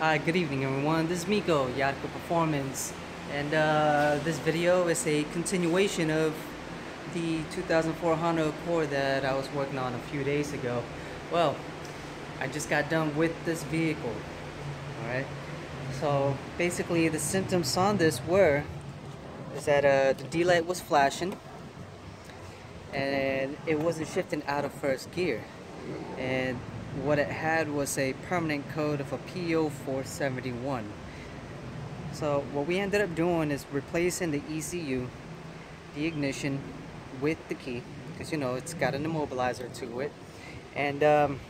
Hi, good evening everyone. This is Miko, Yatco Performance, and uh, this video is a continuation of the 2004 Honda Accord that I was working on a few days ago. Well, I just got done with this vehicle. Alright, so basically the symptoms on this were is that uh, the D-light was flashing and it wasn't shifting out of first gear and what it had was a permanent code of a PO 471 so what we ended up doing is replacing the ECU the ignition with the key because you know it's got an immobilizer to it. And um,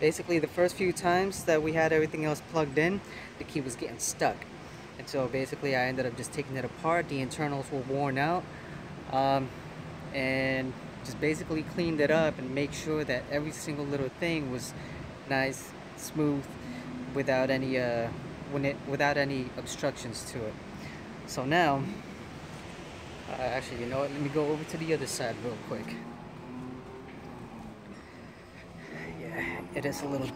basically the first few times that we had everything else plugged in the key was getting stuck. And so basically I ended up just taking it apart the internals were worn out um, and just basically cleaned it up and make sure that every single little thing was nice smooth without any uh, when it without any obstructions to it. So now uh, actually you know what? Let me go over to the other side real quick. Yeah it is a little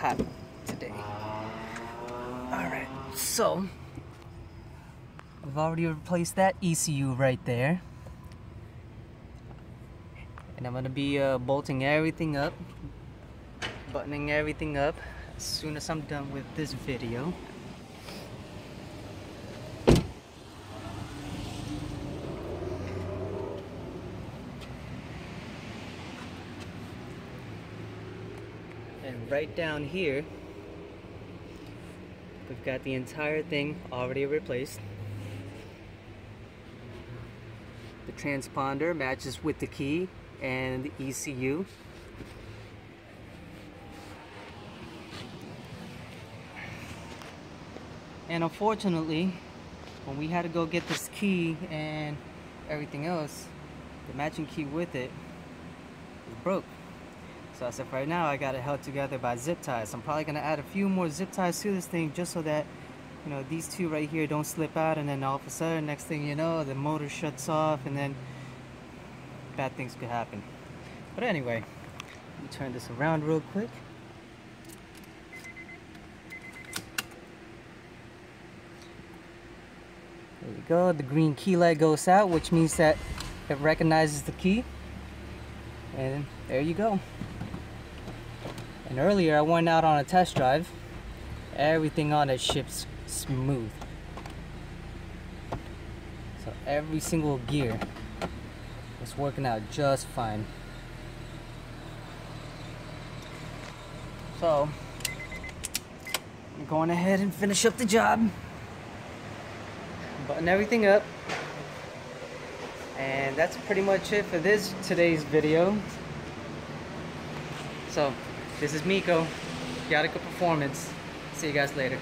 hot today. All right so I've already replaced that ECU right there. And I'm gonna be uh, bolting everything up buttoning everything up as soon as I'm done with this video and right down here we've got the entire thing already replaced the transponder matches with the key and the ECU. And unfortunately, when we had to go get this key and everything else, the matching key with it broke. So I said, right now, I got it held together by zip ties. I'm probably gonna add a few more zip ties to this thing just so that, you know, these two right here don't slip out and then all of a sudden, next thing you know, the motor shuts off and then bad things could happen. But anyway, let me turn this around real quick. There you go, the green key light goes out, which means that it recognizes the key. And there you go. And earlier I went out on a test drive. Everything on it ships smooth. So every single gear it's working out just fine. So, I'm going ahead and finish up the job. Button everything up. And that's pretty much it for this today's video. So, this is Miko, Yatco Performance. See you guys later.